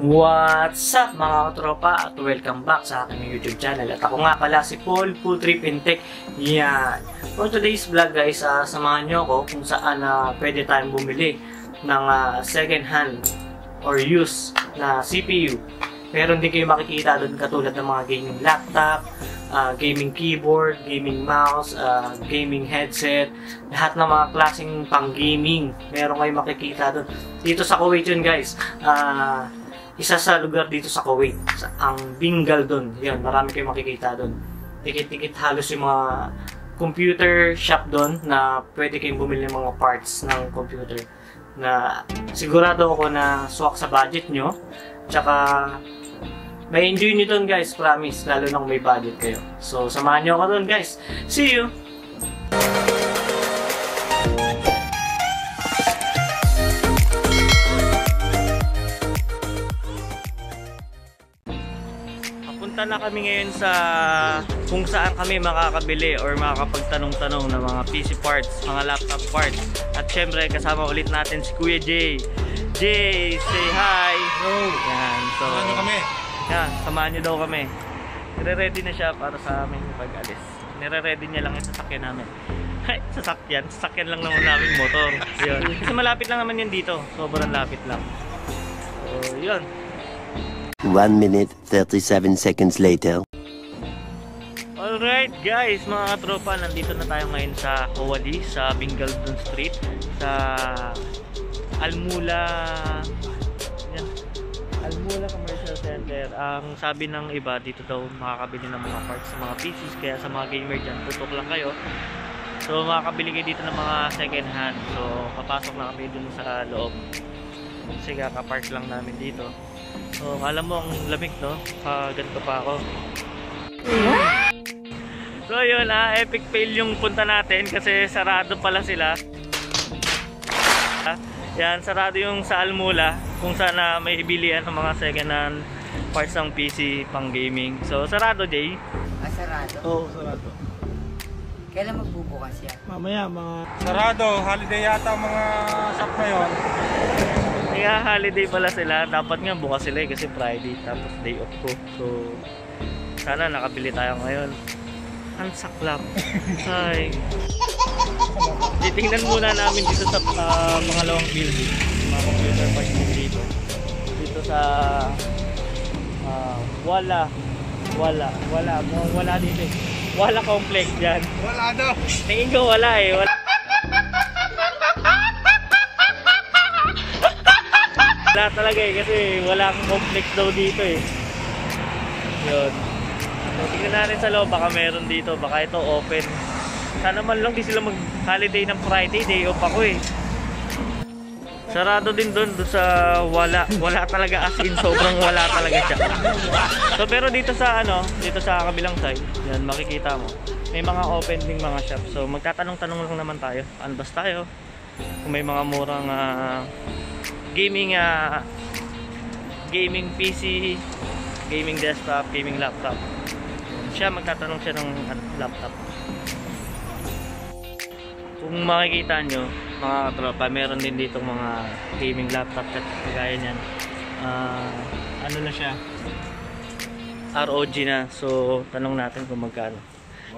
What's up mga katropa at welcome back sa aking YouTube channel at ako nga pala si Paul Putrip Intech yan for today's vlog guys uh, samahan nyo ako kung saan uh, pwede tayong bumili ng uh, second hand or used na CPU pero hindi kayo makikita doon katulad ng mga gaming laptop uh, gaming keyboard, gaming mouse, uh, gaming headset, lahat ng mga klaseng pang-gaming. Meron kayo makikita doon. Dito sa Kuwait yun guys. Uh, isa sa lugar dito sa Kuwait, sa, ang Bengal doon. Yan, marami kayong makikita doon. Tikit-tikit halos yung mga computer shop doon na pwede kayong bumili ng mga parts ng computer na sigurado ako na swak sa budget nyo. Tsaka may enjoy nyo doon guys, promise, lalo na kung may budget kayo. So, samahan nyo ako doon guys. See you! Papunta na kami ngayon sa kung saan kami makakabili or makakapagtanong-tanong ng mga PC parts, mga laptop parts. At syempre, kasama ulit natin si Kuya Jay. Jay, say hi! Yo! Yan, so... Ano kami? Yan, samahan niyo daw kami. Nire-ready na siya para sa amin pag-alis. Nire-ready niya lang yung sasakyan namin. Hay, sasakyan. Sasakyan lang naman namin motor. Yun. Kasi malapit lang naman yun dito. Sobrang lapit lang. So, yun. 1 minute 37 seconds later. Alright guys, mga katropa, nandito na tayo ngayon sa Kawali, sa Bingaldon Street, sa Almula. Almula Commercial Center. Ang sabi ng iba, dito daw makakabili ng mga parts sa mga PCs, kaya sa mga gamer dyan, tutok lang kayo. So makakabili kayo dito ng mga second hand. So papasok na kami dun sa loob. Kasi kakapark lang namin dito. So alam mo ang lamig no? Uh, ganito pa ako. So yun ah, epic fail yung punta natin kasi sarado pala sila. Ah, Yan, sarado yung sa Almula kung saan na may ibilian ng mga second hand parts ng PC pang gaming. So sarado Jay. Ah, sarado. Oo, oh, sarado. Kailan magbubukas yan? Mamaya mga... Sarado, holiday yata mga shop ngayon. Kaya holiday pala sila. Dapat nga bukas sila eh, kasi Friday tapos day off ko. So sana nakabili tayo ngayon. Ang saklap. Ay. Titingnan muna namin dito sa ah, pangalawang building. Mga computer din dito. Dito sa ah, wala. Wala. Wala. Wala dito eh. Wala complex dyan. Wala daw. Tingin ko wala eh. Wala. Wala talaga eh kasi wala akong complex daw dito eh. Yun. So, tingnan natin sa loob. Baka meron dito. Baka ito open. Sana man lang di sila mag-holiday ng Friday. Day off ako eh. Sarado din doon doon sa wala. Wala talaga as in. Sobrang wala talaga siya. So pero dito sa ano, dito sa kabilang side, yan makikita mo. May mga open ding mga shop. So magtatanong-tanong lang naman tayo. Unbus tayo. Kung may mga murang ah, gaming ah, gaming PC, gaming desktop, gaming laptop. Siya magtatanong siya ng laptop. Kung makikita nyo, mga katropa, meron din dito mga gaming laptop at kagaya niyan. Ah, ano na siya? ROG na. So, tanong natin kung magkano.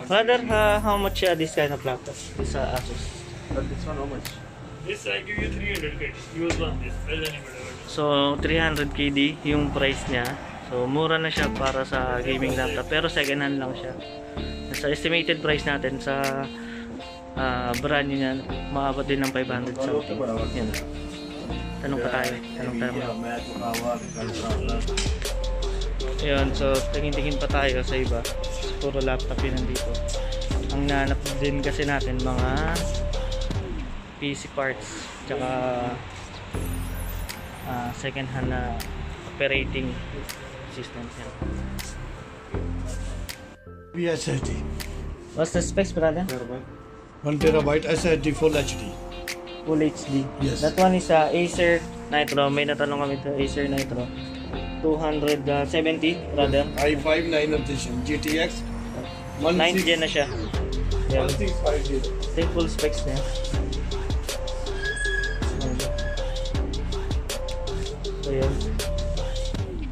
Father, uh, how much uh, this kind of laptop? This uh, Asus. This one how much? This I give you 300 kids. Use one this. Well. So, 300 KD yung price niya. So, mura na siya para sa gaming laptop. Pero second hand lang siya. Sa estimated price natin sa ah, brand niya, maabot din ng 500 something. Yan. Tanong pa tayo. Tanong tayo. Ayun, so tingin-tingin pa tayo sa iba. Puro laptop yun nandito. Ang nanap din kasi natin mga PC parts tsaka ah, second hand na operating systems yan. SSD. What's the specs brother? 1 terabyte SSD full HD. Full HD. Yes. That one is uh, Acer Nitro. May natanong kami to Acer Nitro. 270 brother. i5 9 edition GTX 9th gen na siya. Yan. 1650. Ito yung full specs niya. So, yun.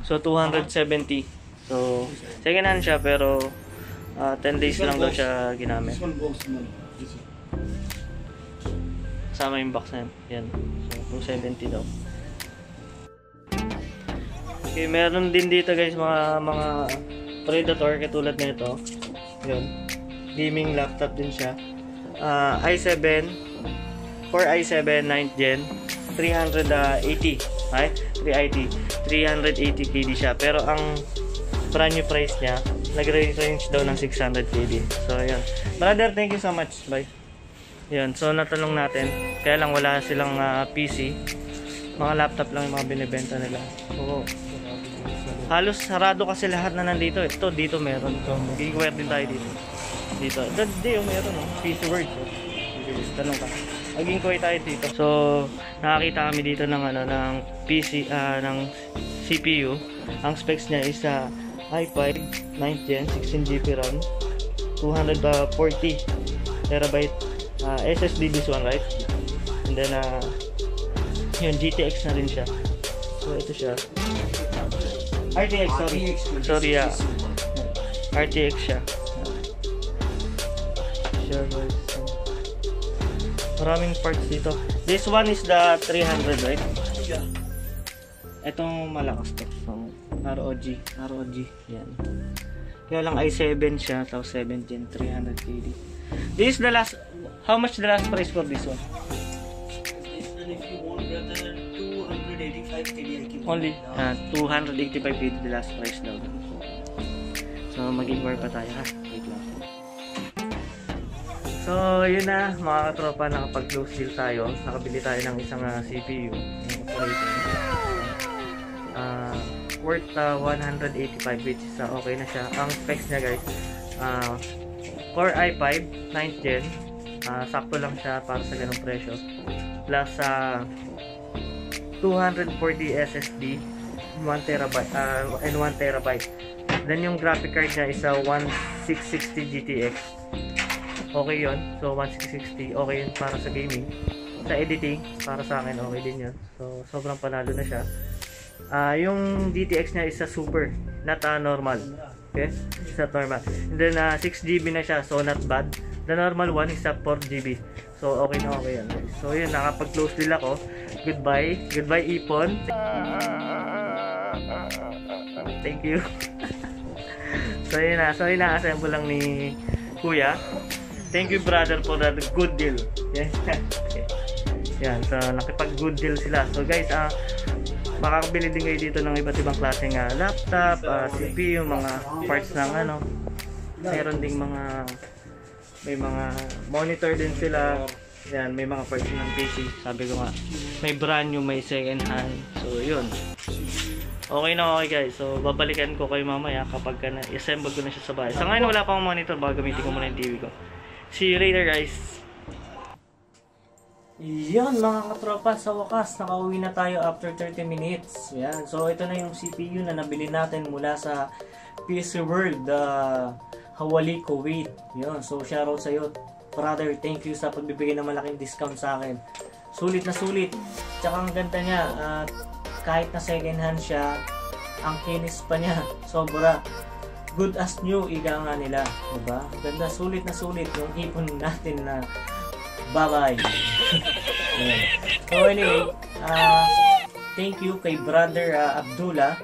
So, 270. So, second hand siya pero ah, 10 days lang daw siya ginamit. Kasama yung box na yan. Yan. So, 270 daw. Okay, meron din dito guys mga mga Predator katulad nito. Yun. Gaming laptop din siya. Ah, i7 Core i7 9th gen 380 right? 380 380 KD siya. Pero ang brand new price niya nagre-range daw ng 600 KD so yun brother thank you so much. Bye. Yun so natanong natin. Kaya lang wala silang ah, PC mga laptop lang yung mga binibenta nila. So halos sarado kasi lahat na nandito. Ito dito meron. So mag-inquire din tayo dito. Dito. Ito di yung meron oh. PC Word so, tanong ka mag-inquire tayo dito. So nakakita kami dito ng ano ng PC ah, ng CPU ang specs niya is sa i5 9th gen 16 GB RAM 240 terabyte ah, SSD this one right and then ah yun GTX na rin siya. So ito siya. RTX sorry. Sorry ah. RTX siya. Siya guys maraming parts dito this one is the 300 right Itong malakas to. So, ROG. ROG. Yan. Kaya lang i7 siya. Tapos 7 Gen 300 KD. This is the last... How much the last price for this one? And if you want brother 285 KD Only uh, 285 KD the last price daw. So, mag-inquire pa tayo ha. Wait. So, yun na mga katropa, nakapag-close deal tayo. Nakabili tayo ng isang ah, CPU. Operating. Ah, worth ah, 185 which is ah, okay na siya. Ang specs niya guys, ah, Core i5 9th gen. Ah, sakto lang siya para sa ganung presyo. Plus sa 240 SSD 1 terabyte ah, and 1 terabyte. Then yung graphic card niya is a 1660 GTX. Okay yon So 1660 okay yun para sa gaming. Sa editing, para sa akin okay din yun. So sobrang panalo na siya. Ah, yung GTX niya is a super, not a normal. Okay? It's not normal. And then ah, 6GB na siya, so not bad. The normal one is a 4GB. So okay na okay yan. So yun, nakapag-close deal ako. Goodbye. Goodbye Ipon. Thank you. so yun na. So ina-assemble lang ni Kuya. Thank you brother for that good deal. Yeah. Yan, so nakipag-good deal sila. So guys, ah makakabili din kayo dito ng iba't ibang klaseng ah, laptop, ah, CPU, mga parts ng ano. Meron ding mga may mga monitor din sila. Yan, may mga parts ng PC. Sabi ko nga, may brand new, may second hand. So, yun. Okay na okay guys. So, babalikan ko kayo mamaya kapag ka na-assemble ko na siya sa bahay. Sa ngayon, wala pang monitor. Baka gamitin ko muna yung TV ko. See you later guys. Yan mga katropa, sa wakas nakauwi na tayo after 30 minutes. Yan. So ito na yung CPU na nabili natin mula sa PC World uh, Hawali Kuwait. Yan. So shoutout sa iyo. Brother, thank you sa pagbibigay ng malaking discount sa akin. Sulit na sulit. Tsaka ang ganda niya, at kahit na second hand siya, ang kinis pa niya. Sobra. Good as new, ika nga nila. Diba? Ganda, sulit na sulit yung ipon natin na bye-bye. So anyway, uh, thank you kay brother uh, Abdullah.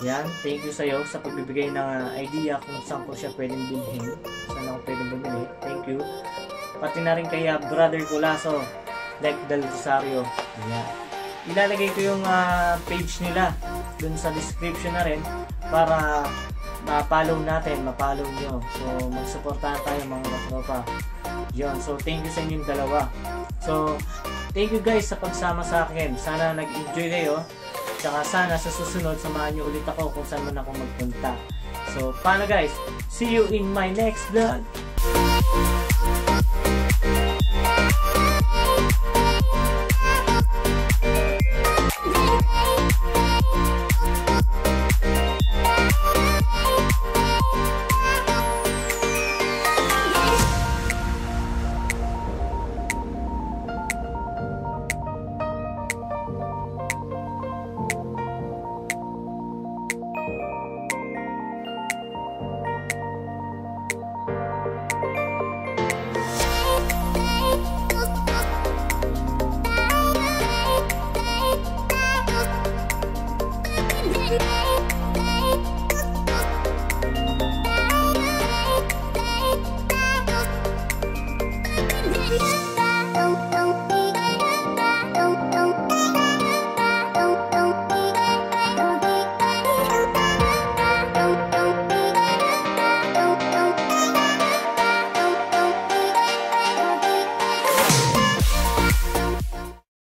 Yan, thank you sa iyo sa pagbibigay ng uh, idea kung saan ko siya pwedeng bilhin. Saan ako pwedeng bumili. Thank you. Pati na rin kay uh, brother Colaso, like Del Rosario. Yan. Ilalagay ko yung uh, page nila dun sa description na rin para ma-follow natin, ma-follow nyo. So, magsuportahan tayo mga katropa. Yun. So, thank you sa inyong dalawa. So, thank you guys sa pagsama sa akin. Sana nag-enjoy kayo. Tsaka sana sa susunod, samahan nyo ulit ako kung saan man ako magpunta. So, paano guys? See you in my next vlog!